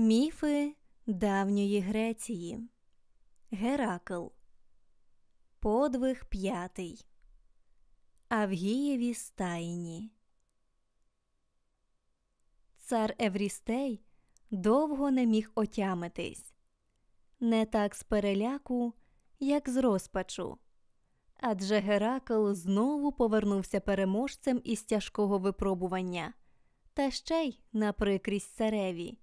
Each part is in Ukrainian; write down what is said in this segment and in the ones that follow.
Міфи давньої Греції. Геракл. Подвиг п'ятий. Авгієві стайні. Цар Еврістей довго не міг отямитись. Не так з переляку, як з розпачу. Адже Геракл знову повернувся переможцем із тяжкого випробування, та ще й на прикрість цареві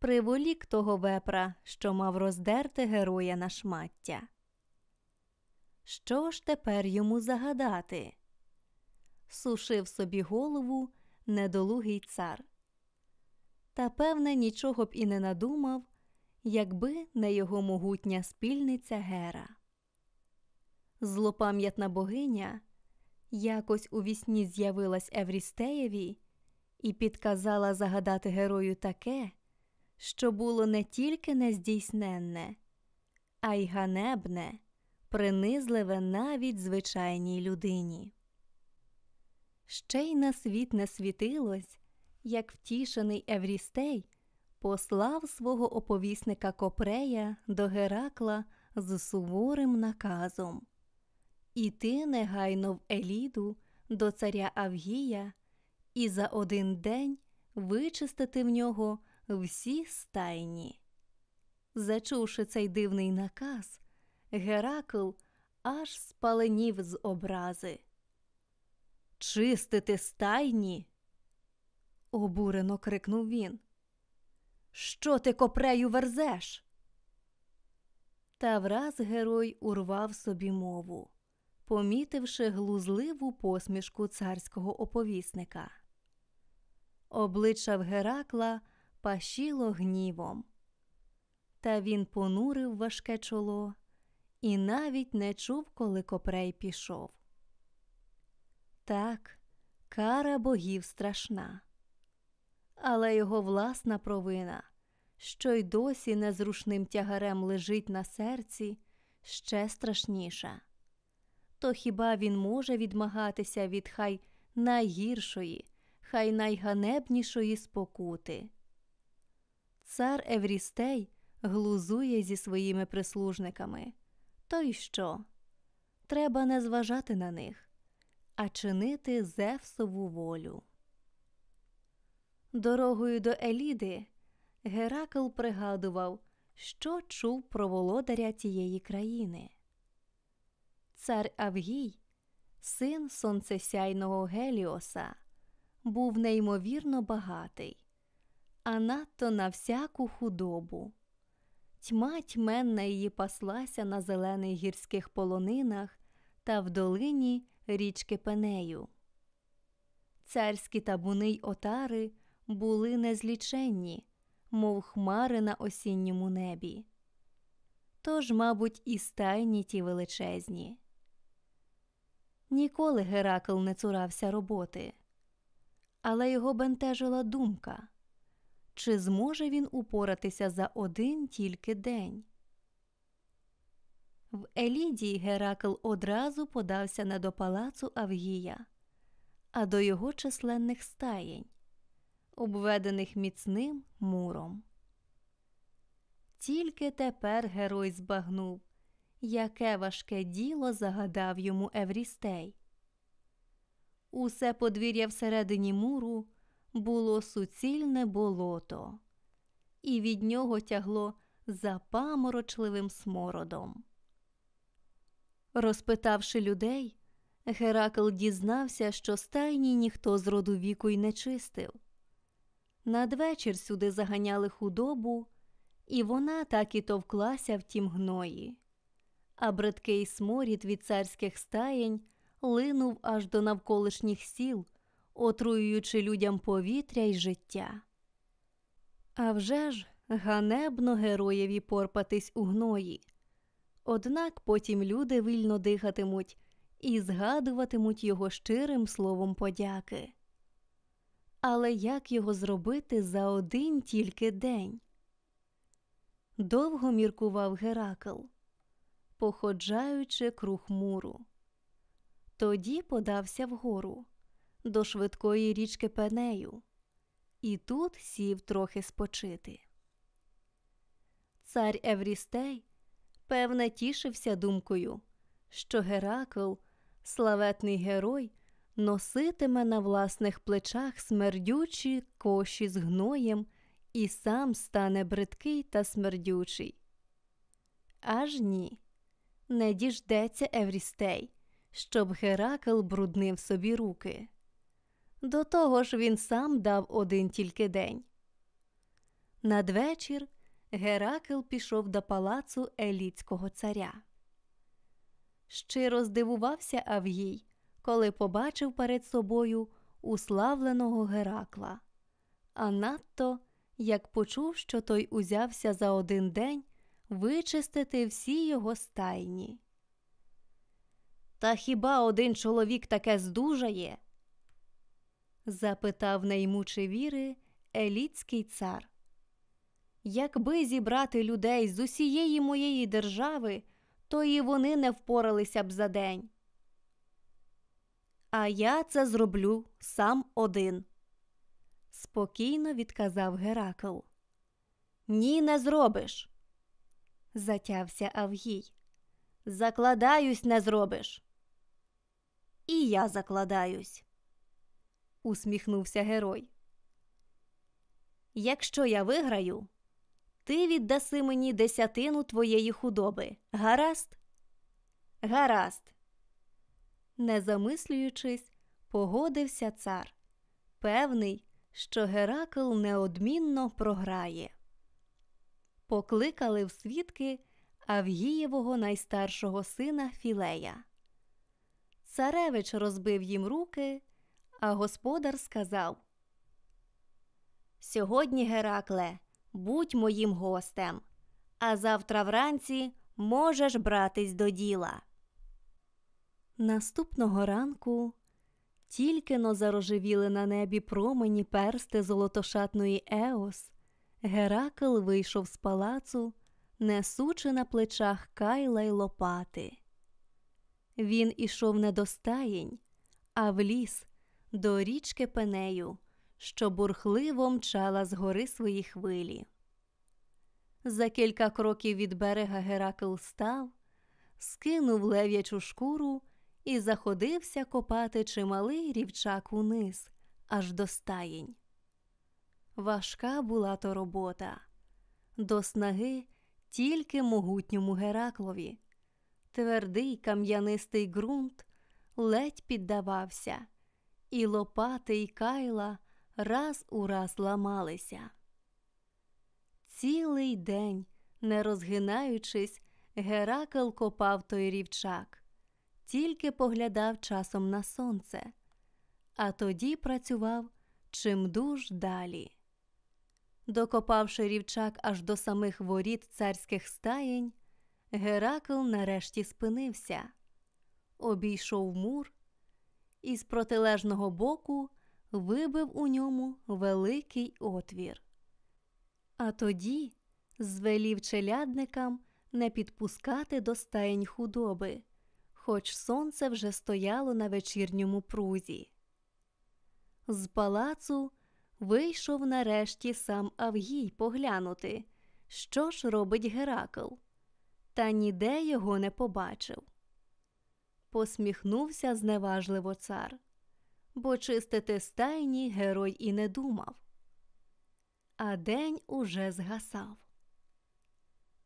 приволік того вепра, що мав роздерти героя на шмаття. Що ж тепер йому загадати? Сушив собі голову недолугий цар. Та, певне, нічого б і не надумав, якби не його могутня спільниця Гера. Злопам'ятна богиня якось у вісні з'явилась Еврістеєві і підказала загадати герою таке, що було не тільки нездійсненне, а й ганебне, принизливе навіть звичайній людині. Ще й на світ не світилось, як втішений Еврістей послав свого оповісника Копрея до Геракла з суворим наказом Іти негайно в Еліду до царя Авгія і за один день вичистити в нього всі стайні. Зачувши цей дивний наказ, Геракл аж спаленів з образи. Чистити стайні? обурено крикнув він. Що ти копрею верзеш? Та враз герой урвав собі мову, помітивши глузливу посмішку царського оповісника. Обличчя в Геракла пашіло гнівом. Та він понурив важке чоло і навіть не чув, коли копрей пішов. Так, кара богів страшна, але його власна провина, що й досі незрушним тягарем лежить на серці, ще страшніша. То хіба він може відмагатися від хай найгіршої, хай найганебнішої спокути? Цар Еврістей глузує зі своїми прислужниками. То й що? Треба не зважати на них, а чинити Зевсову волю. Дорогою до Еліди Геракл пригадував, що чув про володаря тієї країни. Цар Авгій, син сонцесяйного Геліоса, був неймовірно багатий а надто на всяку худобу. Тьма тьменна її паслася на зелених гірських полонинах та в долині річки Пенею. Царські табуни й отари були незліченні, мов хмари на осінньому небі. Тож, мабуть, і стайні ті величезні. Ніколи Геракл не цурався роботи, але його бентежила думка чи зможе він упоратися за один тільки день. В Елідії Геракл одразу подався не до палацу Авгія, а до його численних стаєнь, обведених міцним муром. Тільки тепер герой збагнув, яке важке діло загадав йому Еврістей. Усе подвір'я всередині муру було суцільне болото, і від нього тягло запаморочливим смородом. Розпитавши людей, Геракл дізнався, що стайні ніхто з роду віку й не чистив. Надвечір сюди заганяли худобу, і вона так і товклася в тім гної, а бридкий сморід від царських стаєнь линув аж до навколишніх сіл отруюючи людям повітря й життя. А вже ж ганебно героєві порпатись у гної. Однак потім люди вільно дихатимуть і згадуватимуть його щирим словом подяки. Але як його зробити за один тільки день? Довго міркував Геракл, походжаючи круг муру. Тоді подався вгору до швидкої річки Пенею, і тут сів трохи спочити. Цар Еврістей, певне, тішився думкою, що Геракл, славетний герой, носитиме на власних плечах смердючі коші з гноєм і сам стане бридкий та смердючий. Аж ні, не діждеться Еврістей, щоб Геракл бруднив собі руки. До того ж він сам дав один тільки день. Надвечір Геракл пішов до палацу Еліцького царя. Щиро здивувався Авгій, коли побачив перед собою уславленого Геракла, а надто як почув, що той узявся за один день вичистити всі його стайні. Та хіба один чоловік таке здужає? Запитав наймуче віри Еліцький цар. Якби зібрати людей з усієї моєї держави, то і вони не впоралися б за день. А я це зроблю сам один, спокійно відказав Геракл. Ні, не зробиш. Затявся Авгій. Закладаюсь, не зробиш. І я закладаюсь, усміхнувся герой. Якщо я виграю, ти віддаси мені десятину твоєї худоби. Гаразд? Гаразд. Не замислюючись, погодився цар, певний, що Геракл неодмінно програє. Покликали в свідки Авгієвого найстаршого сина Філея. Царевич розбив їм руки, а господар сказав Сьогодні, Геракле, будь моїм гостем, а завтра вранці можеш братись до діла. Наступного ранку тільки но зарожевіли на небі промені персти золотошатної Еос, Геракл вийшов з палацу, несучи на плечах кайла й лопати. Він ішов не до стаєнь, а в ліс, до річки Пенею, що бурхливо мчала з гори свої хвилі. За кілька кроків від берега Геракл став, скинув лев'ячу шкуру і заходився копати чималий рівчак униз, аж до стаєнь. Важка була то робота, до снаги тільки могутньому Гераклові. Твердий кам'янистий ґрунт ледь піддавався, і лопати й кайла раз у раз ламалися. Цілий день, не розгинаючись, Геракл копав той рівчак, тільки поглядав часом на сонце, а тоді працював чимдуж далі. Докопавши рівчак аж до самих воріт царських стаєнь, Геракл нарешті спинився, обійшов мур і з протилежного боку вибив у ньому великий отвір. А тоді звелів челядникам не підпускати до стаєнь худоби, хоч сонце вже стояло на вечірньому прузі. З палацу вийшов нарешті сам Авгій поглянути, що ж робить Геракл, та ніде його не побачив. Посміхнувся зневажливо цар, бо чистити стайні герой і не думав. А день уже згасав.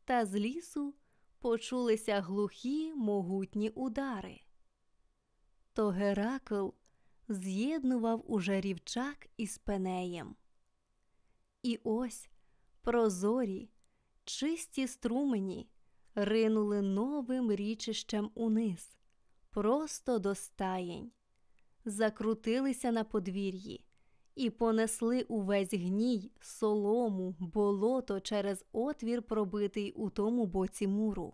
Та з лісу почулися глухі могутні удари. То Геракл з'єднував уже рівчак із пенеєм. І ось прозорі, чисті струмені ринули новим річищем униз, просто до стаєнь, закрутилися на подвір'ї і понесли увесь гній, солому, болото через отвір, пробитий у тому боці муру.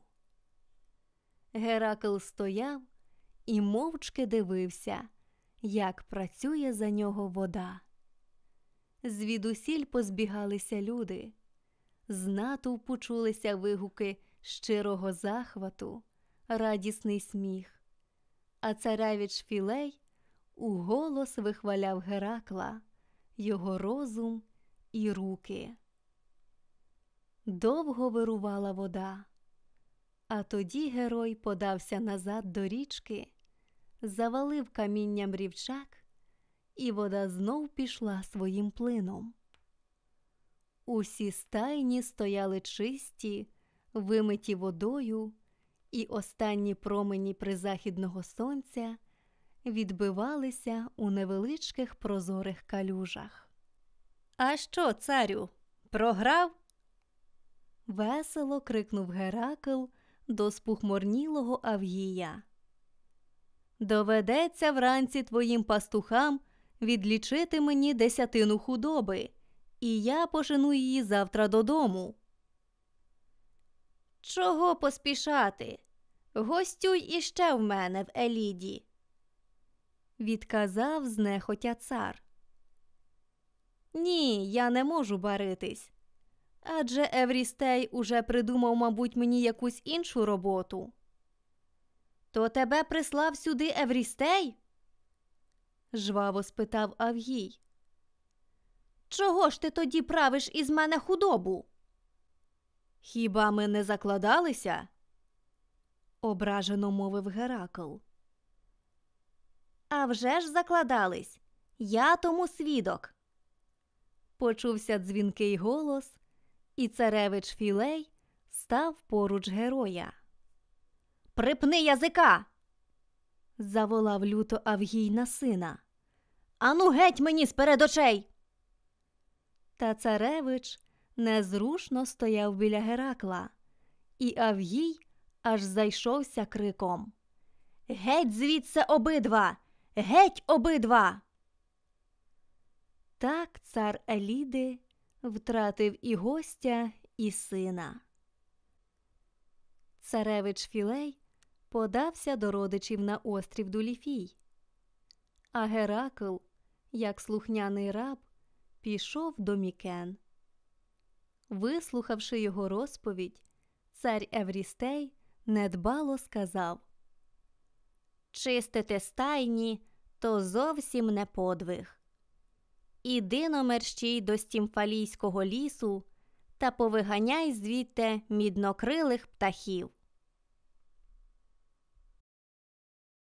Геракл стояв і мовчки дивився як працює за нього вода. Звідусіль позбігалися люди, з натовпу чулися вигуки щирого захвату, радісний сміх, а царевич Філей уголос вихваляв Геракла, його розум і руки. довго вирувала вода. А тоді герой подався назад до річки, завалив камінням рівчак, і вода знов пішла своїм плином. Усі стайні стояли чисті, вимиті водою, і останні промені призахідного сонця відбивалися у невеличких прозорих калюжах. А що, царю, програв? Весело крикнув Геракл до спухморнілого Авгія. Доведеться вранці твоїм пастухам відлічити мені десятину худоби, і я пожену її завтра додому. Чого поспішати? Гостюй іще в мене в Еліді, відказав знехотя цар. Ні, я не можу баритись. Адже Еврістей уже придумав, мабуть, мені якусь іншу роботу. То тебе прислав сюди Еврістей? жваво спитав Авгій. Чого ж ти тоді правиш із мене худобу? Хіба ми не закладалися? ображено мовив Геракл. «А вже ж закладались. Я тому свідок. Почувся дзвінкий голос, і царевич Філей став поруч героя. Припни язика. заволав люто Авгій на сина. Ану, геть мені сперед очей. Та царевич незрушно стояв біля Геракла, і Авгій аж зайшовся криком. Геть звідси обидва, геть обидва. Так цар Еліди втратив і гостя, і сина. Царевич Філей подався до родичів на острів Дуліхій, а Геракл, як слухняний раб, пішов до Мікен. Вислухавши його розповідь, цар Еврістей недбало сказав Чистити стайні то зовсім не подвиг. Іди но мерщій до стімфалійського лісу та повиганяй звідти міднокрилих птахів.